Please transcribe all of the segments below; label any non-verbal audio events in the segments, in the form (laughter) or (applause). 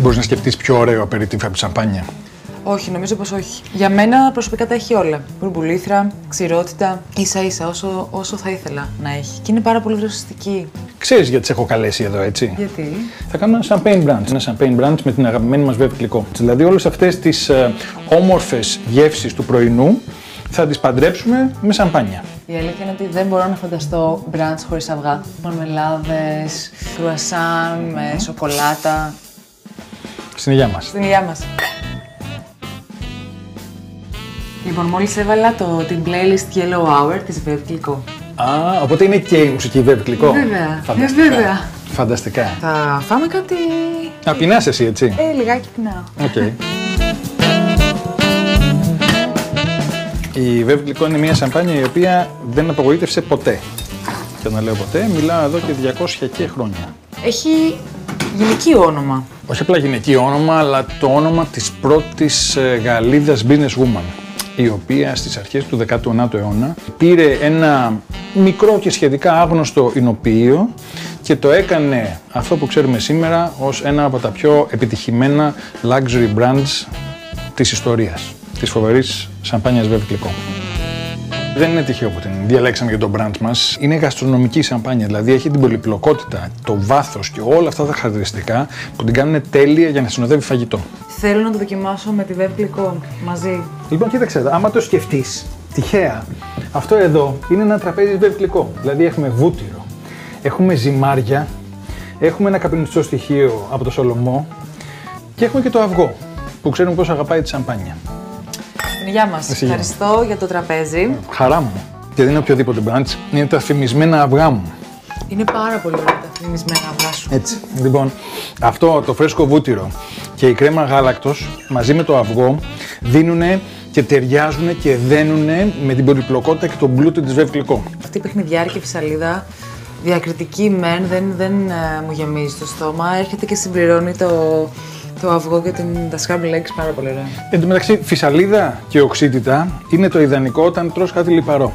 Μπορείς να σκεφτείς πιο ωραίο απεριτήφ από τη σαμπάνια; Όχι, νομίζω πως όχι. Για μένα προσωπικά τα έχει όλα. Μπουρμπουλήθρα, ξηρότητα, ίσα ίσα όσο, όσο θα ήθελα να έχει. Και είναι πάρα πολύ δροσιστική. Ξέρεις γιατί σε έχω καλέσει εδώ, έτσι; Γιατί; Θα κάνουμε ένα champagne brunch. Ένα champagne brunch με την αγαπημένη μας βέβαια γλυκό. Δηλαδή, όλες αυτές τις ε, όμορφες γεύσεις του πρωινού θα τις παντρέψουμε με σαμπάνια. Η αλήθεια είναι ότι δεν μπορώ να φανταστώ μπραντς χωρίς αυγά. Μαρμελάδες, κρουασάν με σοκολάτα. Στην υγεία μας. Στην υγειά μας. Λοιπόν, μόλις έβαλα το, την playlist Yellow Hour της Veuve Clicquot. Α, οπότε είναι και η μουσική Veuve Clicquot. Βέβαια, Φανταστικά. ε, βέβαια. Φανταστικά. Θα φάμε κάτι... Να πεινάς εσύ, έτσι; Ε, λιγάκι πεινάω. Οκ. Η Veuve Clicquot είναι μια σαμπάνια η οποία δεν απογοήτευσε ποτέ. Και όταν λέω ποτέ, μιλάω εδώ και 200 και χρόνια. Έχει γυναικείο όνομα. Όχι απλά γυναικείο όνομα, αλλά το όνομα της πρώτης ε, Γαλλίδας businesswoman, η οποία στις αρχές του 19ου αιώνα πήρε ένα μικρό και σχετικά άγνωστο εινοποιείο και το έκανε αυτό που ξέρουμε σήμερα ως ένα από τα πιο επιτυχημένα luxury brands της ιστορίας, της φοβερής σαμπάνιας Veuve Clicquot. Δεν είναι τυχαίο που την διαλέξαμε για το brand μας. Είναι γαστρονομική σαμπάνια, δηλαδή έχει την πολυπλοκότητα, το βάθος και όλα αυτά τα χαρακτηριστικά που την κάνουν τέλεια για να συνοδεύει φαγητό. Θέλω να το δοκιμάσω με τη Βεβ Κλικό μαζί. Λοιπόν, κοίταξε εδώ, άμα το σκεφτείς τυχαία, αυτό εδώ είναι ένα τραπέζι βευκλικό. Δηλαδή έχουμε βούτυρο, έχουμε ζυμάρια, έχουμε ένα καπνιστό στοιχείο από το Σολομό και έχουμε και το αυγό που ξέρουμε πώ αγαπάει τη σαμπάνια. Στην υγειά μας. Στην υγεία. Ευχαριστώ για το τραπέζι. Χαρά μου. Και δεν είναι οποιοδήποτε brunch, είναι τα φημισμένα αυγά μου. Είναι πάρα πολύ ωραία τα φημισμένα αυγά σου. Έτσι. Λοιπόν, αυτό το φρέσκο βούτυρο και η κρέμα γάλακτος μαζί με το αυγό δίνουν και ταιριάζουν και δένουν με την πολυπλοκότητα και τον πλούτο της βευκλικό. Αυτή η παιχνιδιάρικη φυσαλίδα, διακριτική μεν, δεν, δεν ε, μου γεμίζει το στόμα. Έρχεται και συμπληρώνει το, το αυγό και την, τα scrambled eggs πάρα πολύ ωραία. Εν τω μεταξύ, φυσαλίδα και οξύτητα είναι το ιδανικό όταν τρως κάτι λιπαρό.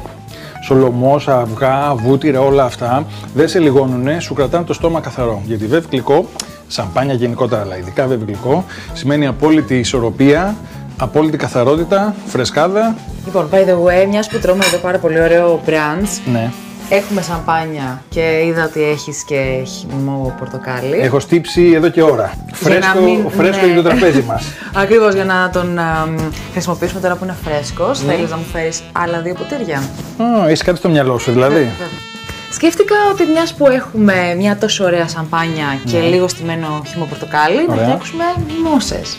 Σολομός, αυγά, βούτυρα, όλα αυτά δεν σε λιγώνουνε, σου κρατάνε το στόμα καθαρό. Γιατί βεβ γλυκό, σαμπάνια γενικότερα, αλλά ειδικά βεβ γλυκό, σημαίνει απόλυτη ισορροπία, απόλυτη καθαρότητα, φρεσκάδα. Λοιπόν, by the way, μιας που τρώμε εδώ πάρα πολύ ωραίο brunch, Ναι. Έχουμε σαμπάνια και είδα ότι έχεις και χυμό πορτοκάλι. Έχω στύψει εδώ και ώρα. Φρέσκο, μην- φρέσκο ναι. για το τραπέζι μας. (laughs) Ακριβώς για να τον α, μ, χρησιμοποιήσουμε τώρα που είναι φρέσκος. Θέλεις να μου φέρεις άλλα δύο ποτήρια; Α, έχεις κάτι στο μυαλό σου δηλαδή. Σκέφτηκα ότι μιας που έχουμε μια τόσο ωραία σαμπάνια και λίγο στημένο χυμό πορτοκάλι, να Ναι. Ωραία. φτιάξουμε μόσες.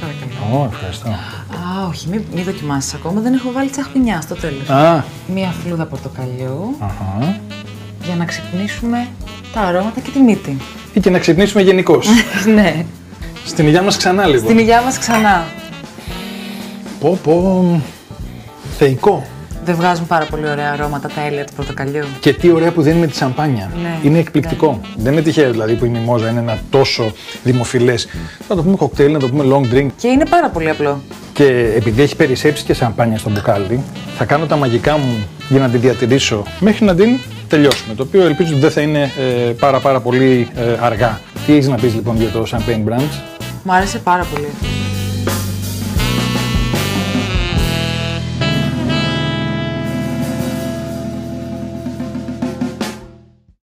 Παρακαλώ. Ω, ευχαριστώ. Α, όχι, μην, μην δοκιμάσεις ακόμα. Δεν έχω βάλει τσαχπινιά στο τέλος. Α, Μία φλούδα πορτοκαλιού αχα. για να ξυπνήσουμε τα αρώματα και τη μύτη. Ή και να ξυπνήσουμε γενικώς. (laughs) ναι. Στην υγειά μας ξανά λίγο. Στην υγειά μας ξανά. Πω πω. Θεϊκό. Δεν βγάζουν πάρα πολύ ωραία αρώματα τα έλαια του πορτοκαλιού. Και τι ωραία που δίνει με τη σαμπάνια. Ναι. Είναι εκπληκτικό. Δεν είναι τυχαίο δηλαδή που η μιμόζα είναι ένα τόσο δημοφιλές. Να το πούμε κοκτέιλ, να το πούμε long drink. Και είναι πάρα πολύ απλό. Και επειδή έχει περισσέψει και σαμπάνια στο μπουκάλι, θα κάνω τα μαγικά μου για να τη διατηρήσω μέχρι να την τελειώσουμε. Το οποίο ελπίζω ότι δεν θα είναι ε, πάρα πάρα πολύ ε, αργά. Τι έχεις να πεις λοιπόν για το champagne brunch. Μου άρεσε πάρα πολύ.